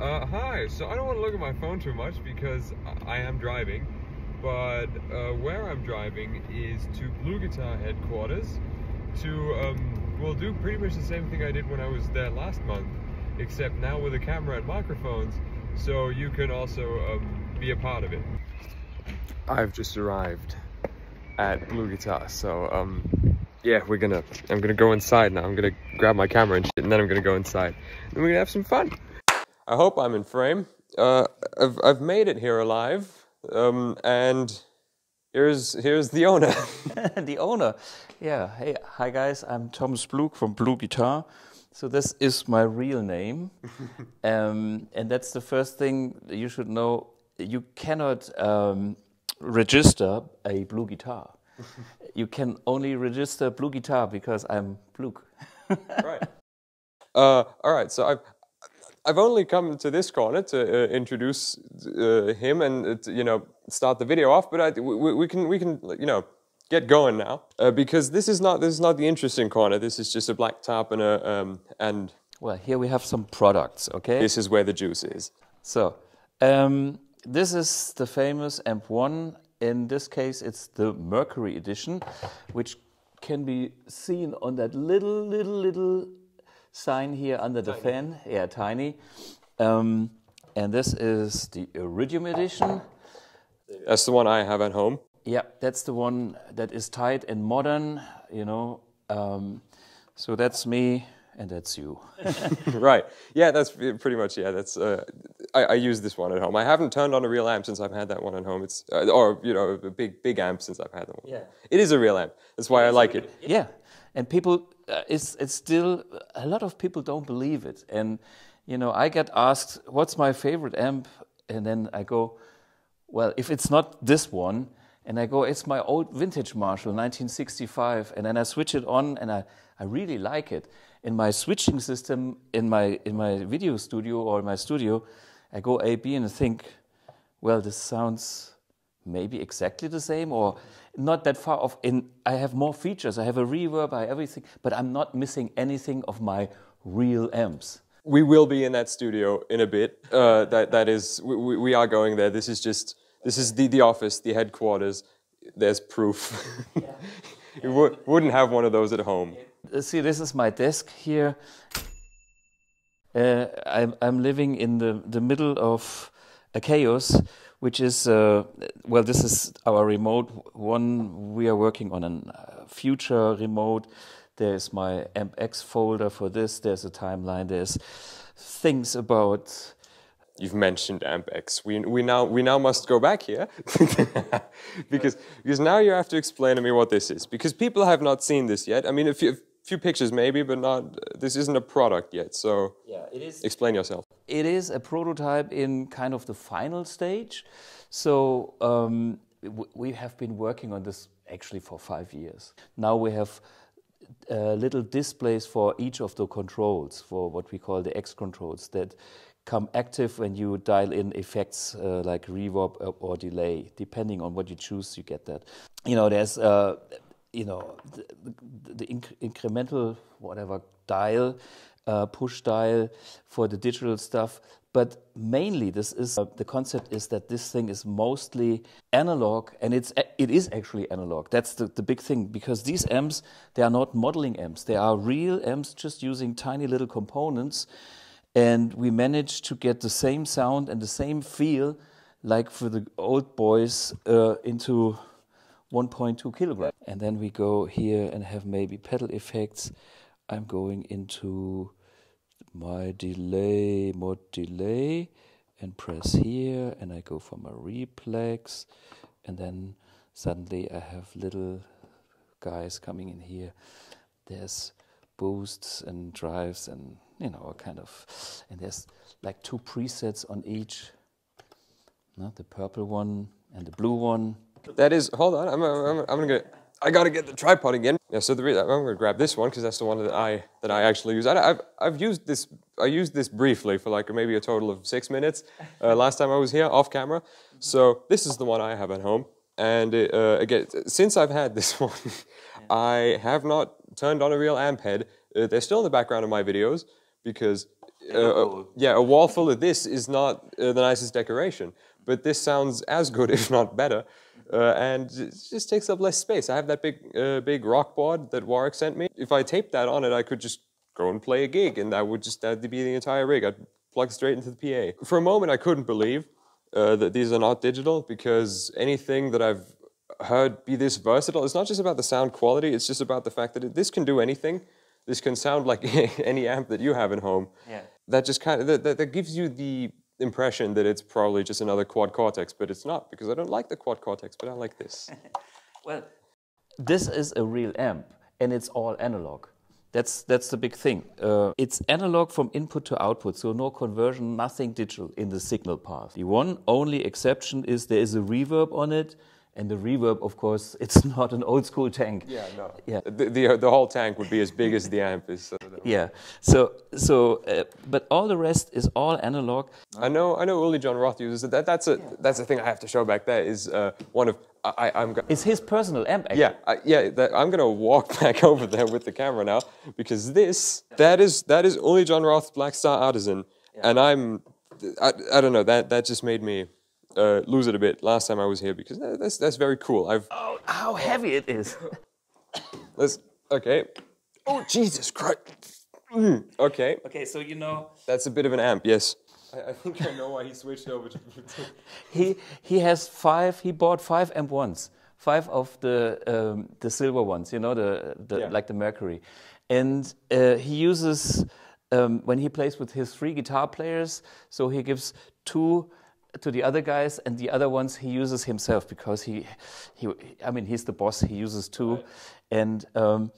Uh, hi. So I don't want to look at my phone too much because I am driving, but uh, where I'm driving is to BluGuitar headquarters to um, well do pretty much the same thing I did when I was there last month, except now with a camera and microphones, so you can also um, be a part of it. I've just arrived at BluGuitar, so um, yeah, we're gonna. I'm gonna go inside now. I'm gonna grab my camera and shit, and then I'm gonna go inside, and we're gonna have some fun. I hope I'm in frame. Uh, I've, I've made it here alive. Um, and here's, here's the owner. the owner. Yeah. Hey, hi guys. I'm Thomas Blug from BluGuitar. So this is my real name. um, and that's the first thing you should know. You cannot um, register a blue guitar. you can only register BluGuitar because I'm Blug. right. Uh, all right. So I've, I've only come to this corner to uh, introduce uh, him and uh, to, you know start the video off, but I, we, we, can we can you know get going now uh, because this is not this is not the interesting corner. This is just a black top and a um, and well here we have some products. Okay, this is where the juice is. So um, this is the famous Amp One. In this case, it's the Mercury edition, which can be seen on that little little little sign here under the tiny. fan. Yeah, tiny. Um, and this is the Iridium edition. That's the one I have at home. Yeah, that's the one that is tight and modern, you know. Um, so that's me and that's you. right. Yeah, that's pretty much, yeah, that's, uh, I, I, use this one at home. I haven't turned on a real amp since I've had that one at home. It's, uh, or, you know, a big, big amp since I've had that one. Yeah. It is a real amp. That's why I like it. Yeah. And people, uh, it's, it's still, a lot of people don't believe it. And, you know, I get asked, what's my favorite amp? And then I go, well, if it's not this one, and I go, it's my old vintage Marshall, 1965. And then I switch it on and I, I really like it. In my switching system, in my, in my video studio or my studio, I go A, B and I think, well, this sounds maybe exactly the same or not that far off. In I have more features. I have a reverb. I have everything, but I'm not missing anything of my real amps. We will be in that studio in a bit. Uh, that that is we, we are going there. This is just this is the the office, the headquarters. There's proof. Yeah. you would, wouldn't have one of those at home. Uh, see, this is my desk here. Uh, I'm, I'm living in the, the middle of a chaos which is, uh, well, this is our remote one. We are working on a future remote. There's my AmpX folder for this. There's a timeline. There's things about. You've mentioned AmpX. We, we, now, we now must go back here because, because now you have to explain to me what this is because people have not seen this yet. I mean, if you, few pictures maybe, but not. This isn't a product yet. So yeah, it is. Explain yourself. It is a prototype in kind of the final stage. So um, we have been working on this actually for five years. Now we have uh, little displays for each of the controls, for what we call the X controls that come active when you dial in effects uh, like reverb or delay. Depending on what you choose, you get that. You know, there's uh, you know, the, the inc incremental whatever dial, uh, push dial for the digital stuff. But mainly, this is uh, the concept is that this thing is mostly analog, and it's it is actually analog. That's the, the big thing because these amps they are not modeling amps; they are real amps, just using tiny little components, and we managed to get the same sound and the same feel like for the old boys uh, into 1.2 kilogram. And then we go here and have maybe pedal effects. I'm going into my delay, mod delay, and press here, and I go for my replex, and then suddenly I have little guys coming in here. There's boosts and drives and you know a kind of and there's like two presets on each no, the purple one and the blue one that is, hold on, I'm, I'm, I'm gonna get, I gotta get the tripod again. Yeah, so the reason, I'm gonna grab this one because that's the one that I that I actually use. I, have I've used this I used this briefly for like maybe a total of six minutes uh, last time I was here off camera. So this is the one I have at home, and it, uh, again since I've had this one, I have not turned on a real amp head. Uh, they're still in the background of my videos because uh, yeah, a wall full of this is not uh, the nicest decoration, but this sounds as good, if not better. Uh, and it just takes up less space. I have that big, uh, big rock board that Warwick sent me. If I taped that on it, I could just go and play a gig, and that would just that'd be the entire rig. I'd plug straight into the PA. For a moment, I couldn't believe uh, that these are not digital because anything that I've heard be this versatile, it's not just about the sound quality. It's just about the fact that it, this can do anything. This can sound like any amp that you have at home. Yeah. That just kind of that, that, that gives you the impression that it's probably just another quad cortex, but it's not because I don't like the quad cortex, but I like this. Well, this is a real amp, and it's all analog. That's that's the big thing. Uh, it's analog from input to output, so no conversion, nothing digital in the signal path. The one only exception is there is a reverb on it, and the reverb, of course, it's not an old school tank. Yeah, no. Yeah. The, the, the whole tank would be as big as the amp is. So Yeah. So so, uh, but all the rest is all analog. I know, I know. Uli Jon Roth uses it. That, that's a that's the thing I have to show back there is uh, one of I, I, I'm. go- It's his personal amp. Actually. Yeah, I, yeah. That, I'm gonna walk back over there with the camera now because this that is that is Uli Jon Roth's Blackstar Artisan, and I'm I, I don't know that that just made me uh, lose it a bit last time I was here because that's that's very cool. I've Oh, how heavy it is. let's okay. Oh Jesus Christ. Mm, okay, okay, so you know. that's a bit of an amp. Yes. I, I think I know why he switched over to. He he has five. He bought five M1s, five of the um, the silver ones. You know the, the Yeah. like the Mercury, and uh, he uses um, when he plays with his three guitar players. So he gives two to the other guys, and the other ones he uses himself because he he. I mean he's the boss. He uses two, and. Um,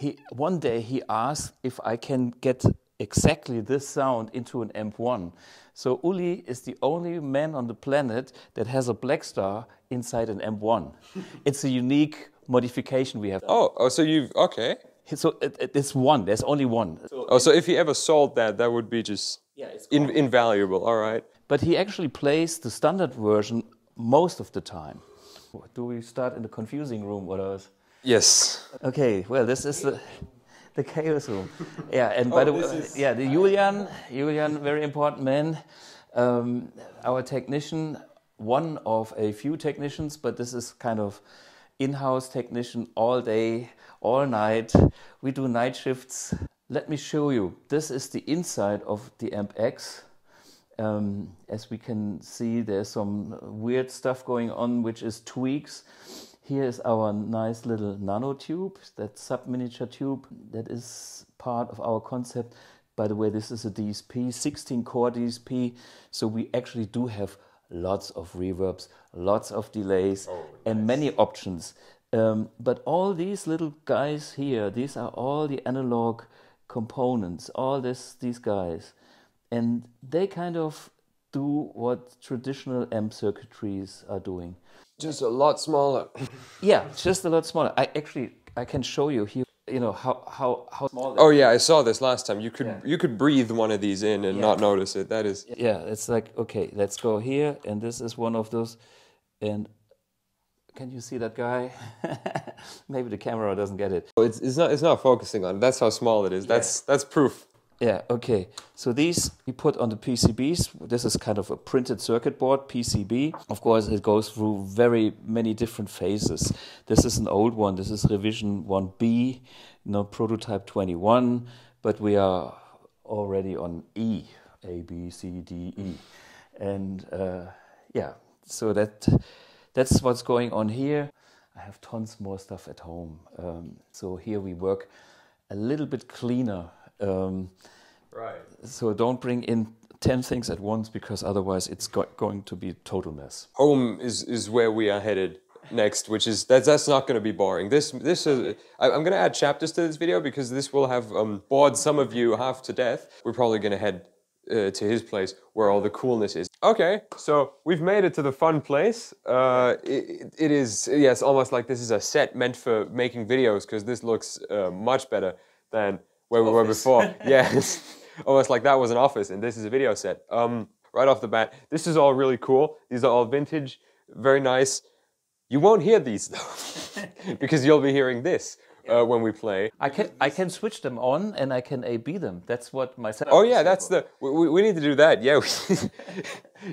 he one day he asked if I can get exactly this sound into an amp1. So Uli is the only man on the planet that has a Blackstar inside an amp1. it's a unique modification we have. Oh, oh, so you've okay. So it, it- it's one. There's only one. Oh, so if he ever sold that, that would be just Yeah, it's in, invaluable. All right. But he actually plays the standard version most of the time. Do we start in the confusing room? What else? Yes. Okay, well, this is the, the chaos room. Yeah, and by the way, is- yeah, the Julian, Julian, very important man, um, our technician, one of a few technicians, but this is kind of in-house technician all day, all night. We do night shifts. Let me show you. This is the inside of the Amp X. Um, as we can see, there's some weird stuff going on, which is tweaks. Here is our nice little nanotube, that sub miniature tube that is part of our concept. By the way, this is a DSP, 16 core DSP, so we actually do have lots of reverbs, lots of delays, and many options. Um, but all these little guys here, these are all the analog components, all this, these guys and they kind of do what traditional amp circuitries are doing. Just a lot smaller. Yeah, just a lot smaller. I actually I can show you here. You know how how how small. Oh yeah, I saw this last time. You could you could breathe one of these in and not notice it. That is. Yeah, it's like okay, let's go here, and this is one of those, and. Can you see that guy? Maybe the camera doesn't get it. It's, it's not it's not focusing on. it. That's how small it is. That's that's proof. Yeah, okay. So these we put on the PCBs. This is kind of a printed circuit board, PCB. Of course, it goes through very many different phases. This is an old one. This is revision 1B, no prototype 21, but we are already on E, A, B, C, D, E. And uh, yeah, so that that's what's going on here. I have tons more stuff at home. Um, so here we work a little bit cleaner. Um, Right. so don't bring in 10 things at once because otherwise it's go- going to be a total mess. Home is is where we are headed next, which is that's that's not going to be boring. This this is I, I'm going to add chapters to this video because this will have um, bored some of you half to death. We're probably going to head uh, to his place where all the coolness is. Okay, so we've made it to the fun place. Uh, it, it is yes, almost like this is a set meant for making videos because this looks uh, much better than where we were before. yes, almost like that was an office and this is a video set. Um, right off the bat, this is all really cool. These are all vintage, very nice. You won't hear these though, because you'll be hearing this, uh, when we play. I can I can switch them on and I can A B them. That's what my setup. Oh yeah, here that's for. the we, we- we need to do that. Yeah,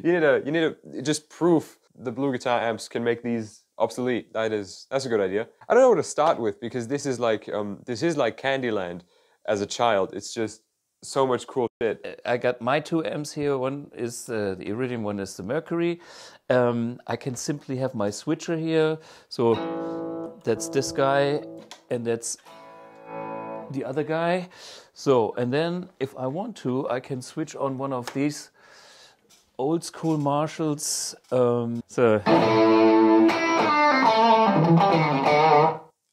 you need to you need to just proof the BluGuitar amps can make these obsolete. That is that's a good idea. I don't know where to start with because this is like um this is like Candyland as a child. It's just so much cool shit. I got my two amps here. One is uh, the Iridium, one is the Mercury. Um, I can simply have my switcher here. So that's this guy, and that's the other guy. So, and then if I want to, I can switch on one of these old school Marshalls. Um, so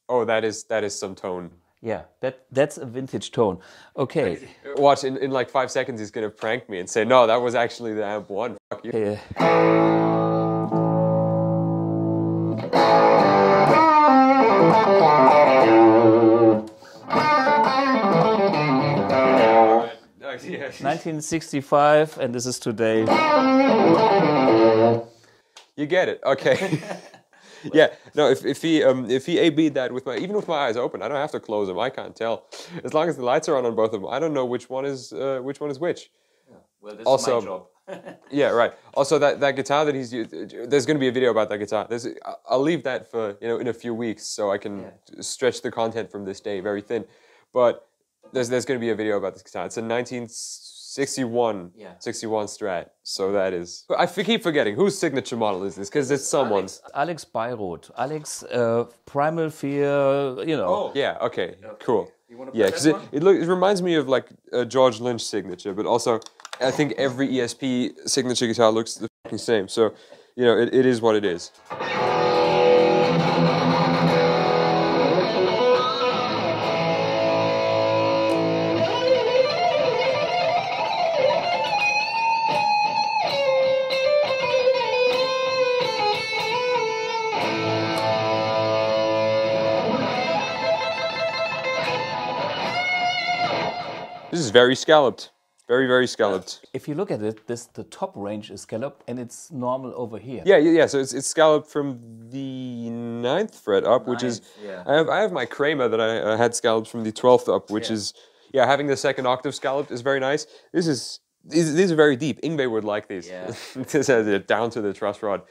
Oh, that is that is some tone. Yeah, that that's a vintage tone. Okay. Watch in, in like five seconds he's gonna prank me and say no, that was actually the amp one. Fuck you. Uh, Oh, yeah. 1965, and this is today. You get it, okay. yeah, no. If, if he um if he AB'd that with my even with my eyes open, I don't have to close them. I can't tell. As long as the lights are on on both of them, I don't know which one is uh, which one is which. Well, this Also- is my job. Yeah, right. Also, that, that guitar that he's used, there's going to be a video about that guitar. There's, I'll leave that for you know in a few weeks so I can stretch the content from this day very thin. But there's there's going to be a video about this guitar. It's a 1961 Yeah. 61 Strat. So that is. I f- keep forgetting whose signature model is this because it's someone's. Alex Beyrodt. Alex uh, Primal Fear, you know. Oh, Yeah. Okay. Cool. Yeah, because it, one? it, look, it reminds me of like a George Lynch signature, but also I think every ESP signature guitar looks the fucking same. So, you know, it, it is what it is. Very scalloped. Very, very scalloped. If you look at it, this the top range is scalloped and it's normal over here. Yeah, yeah, yeah. So it's, it's scalloped from the ninth fret up, which is yeah. I have I have my Kramer that I uh, had scalloped from the twelfth up, which Yeah. is yeah, having the second octave scalloped is very nice. This is these, these are very deep. Yngwie would like these. Yeah. this has it down to the truss rod.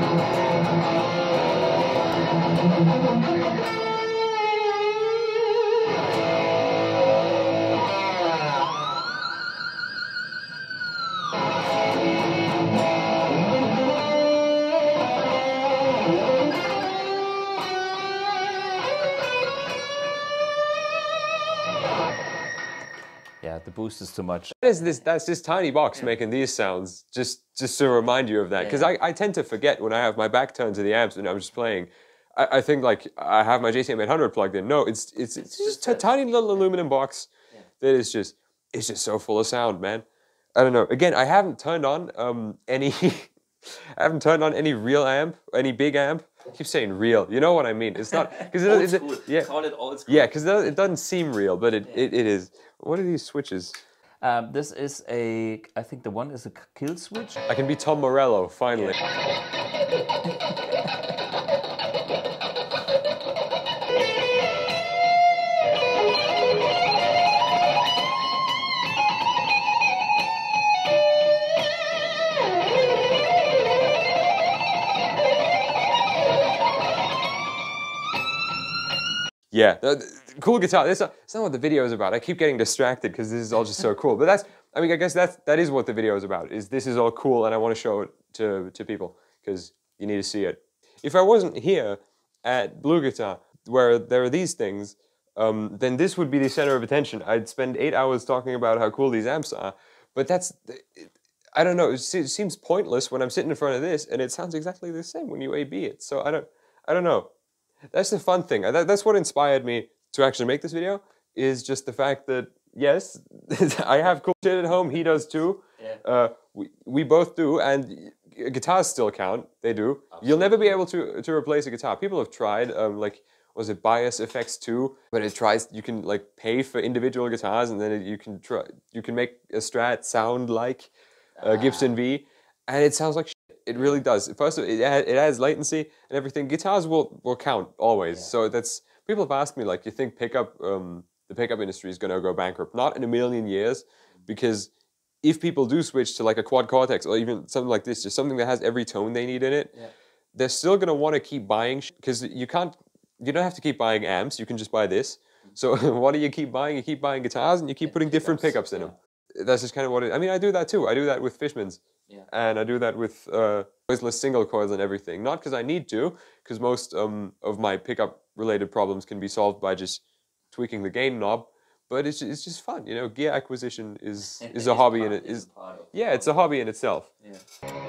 Thank you. Yeah, boost is too much. That is this that's this tiny box making these sounds just just to remind you of that because Yeah. I, I tend to forget when I have my back turned to the amps and I'm just playing. I, I think like I have my JCM 800 plugged in. No, it's it's it's just a tiny little aluminum box that is just it's just so full of sound, man. I don't know. Again, I haven't turned on um any I haven't turned on any real amp, any big amp. I keep saying real. You know what I mean? It's not because it, it, yeah Call it old school. yeah because it doesn't seem real, but it, it, it is. What are these switches? Um, this is a, I think the one is a kill switch. I can be Tom Morello finally. Yeah, the cool guitar. That's not, that's not what the video is about. I keep getting distracted because this is all just so cool. But that's, I mean, I guess that's that is what the video is about. Is this is all cool, and I want to show it to to people because you need to see it. If I wasn't here at BluGuitar, where there are these things, um, then this would be the center of attention. I'd spend eight hours talking about how cool these amps are, but that's. I don't know. It seems pointless when I'm sitting in front of this, and it sounds exactly the same when you A/B it. So I don't. I don't know that's the fun thing. That, that's what inspired me to actually make this video. Is just the fact that yes, I have cool shit at home. He does too. Yeah. Uh, we we both do, and guitars still count. They do. You'll never be able to to replace a guitar. People have tried. Um, like was it BIAS FX 2 but it tries you can like pay for individual guitars and then it, you can try you can make a strat sound like a gibson v and it sounds like. It really does. First of all, it, it has latency and everything. Guitars will will count always. So that's people have asked me like you think pickup um, the pickup industry is going to go bankrupt? Not in a million years because if people do switch to like a quad cortex or even something like this just something that has every tone they need in it they're still going to want to keep buying because you can't you don't have to keep buying amps. You can just buy this. So what do you keep buying you keep buying guitars and you keep putting different pickups, pickups in them that's just kind of what it i mean i do that too. I do that with fishmans Yeah. and i do that with uh noiseless single coils and everything. Not because i need to because most um, of my pickup related problems can be solved by just tweaking the gain knob. But it's, it's just fun you know? Gear acquisition is is a hobby in it is yeah it's a hobby in itself. Yeah.